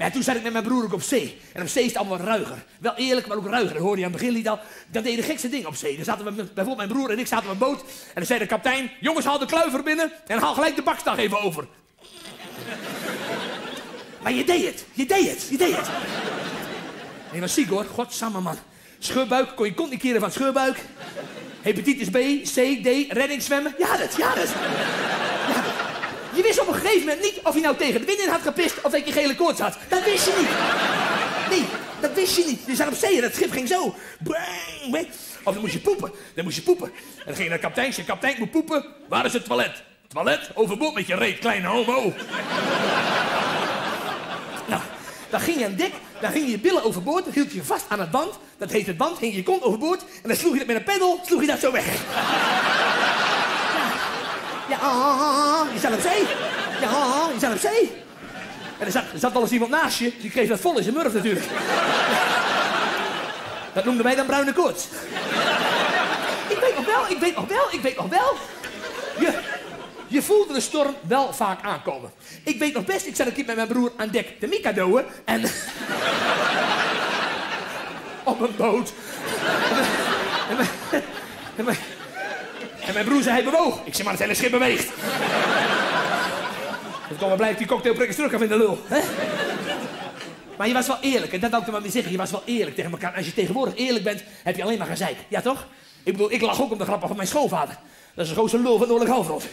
Maar toen zat ik met mijn broer ook op zee. En op zee is het allemaal ruiger. Wel eerlijk, maar ook ruiger. Dat hoorde je aan het begin niet al. Dat deden de gekste dingen op zee. Dan zaten we, bijvoorbeeld mijn broer en ik zaten op een boot. En dan zei de kapitein, jongens haal de kluiver binnen en haal gelijk de bakstag even over. maar je deed het, je deed het, je deed het. En je was ziek hoor, godsamme man. Scheurbuik, kon je kont niet keren van scheurbuik. Hepatitis B, C, D, reddingszwemmen. Ja, dat. Ja, dat. Je wist op een gegeven moment niet of je nou tegen de wind in had gepist of dat je gele koorts had. Dat wist je niet. Nee, dat wist je niet. Je zat op zee en het schip ging zo. Bang, bang. Of dan moest je poepen. Dan moest je poepen. En dan ging je naar kapitein. Zei, kapitein, moet poepen. Waar is het toilet? Toilet? Overboord met je reet, kleine homo. nou, dan ging je aan dek. Dan ging je je billen overboord. Dan hield je je vast aan het band. Dat heet het band. Ging je je kont overboord. En dan sloeg je dat met een peddel. Sloeg je dat zo weg. Je zat op zee. Ja, je zat op zee. En er zat, er zat wel eens iemand naast je, die kreeg dat vol in zijn murf natuurlijk. Dat noemden wij dan bruine koorts. Ik weet nog wel, ik weet nog wel, ik weet nog wel. Je, je voelde de storm wel vaak aankomen. Ik weet nog best, ik zat een keer met mijn broer aan dek de Mikadoën en... Op een boot. En mijn, mijn, broer zei, hij bewoog. Ik zei, maar het hele schip beweegt. Dus kom maar blijft die cocktailprikkers terug af in de lul. Hè? Maar je was wel eerlijk, en dat wil ik er maar mee zeggen. Je was wel eerlijk tegen elkaar. Als je tegenwoordig eerlijk bent, heb je alleen maar gezeik. Ja, toch? Ik bedoel, ik lach ook om de grappen van mijn schoonvader. Dat is een grote lul van Noordelijk Halfrond.